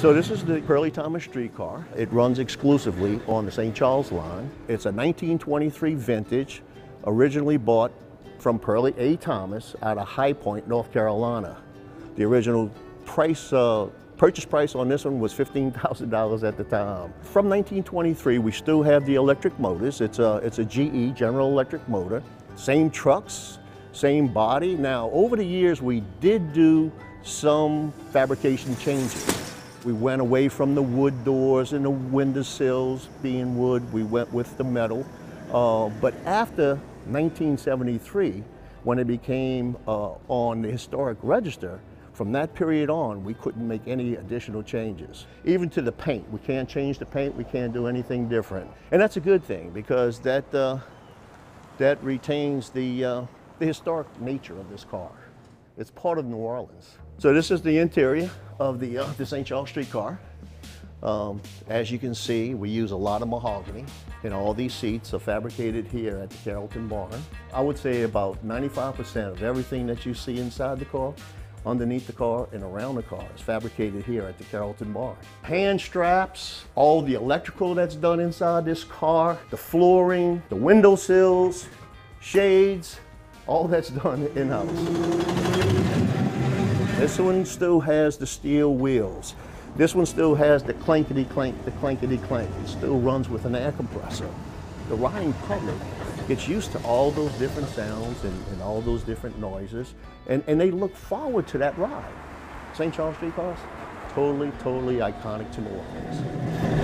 So this is the Perley Thomas streetcar. It runs exclusively on the St. Charles line. It's a 1923 vintage, originally bought from Perley A. Thomas out of High Point, North Carolina. The original price, uh, purchase price on this one was $15,000 at the time. From 1923, we still have the electric motors. It's a, it's a GE, General Electric motor. Same trucks, same body. Now, over the years, we did do some fabrication changes. We went away from the wood doors and the window sills being wood. We went with the metal. Uh, but after 1973, when it became uh, on the historic register, from that period on, we couldn't make any additional changes. Even to the paint, we can't change the paint, we can't do anything different. And that's a good thing because that, uh, that retains the, uh, the historic nature of this car. It's part of New Orleans. So this is the interior of the, uh, the St. Charles streetcar. Um, as you can see, we use a lot of mahogany, and all these seats are fabricated here at the Carrollton Barn. I would say about 95% of everything that you see inside the car, underneath the car, and around the car is fabricated here at the Carrollton Barn. Hand straps, all the electrical that's done inside this car, the flooring, the window sills, shades, all that's done in-house. This one still has the steel wheels. This one still has the clankety clank, the clankety clank. It still runs with an air compressor. The riding public gets used to all those different sounds and, and all those different noises, and, and they look forward to that ride. St. Charles Street Cars, totally, totally iconic to New Orleans.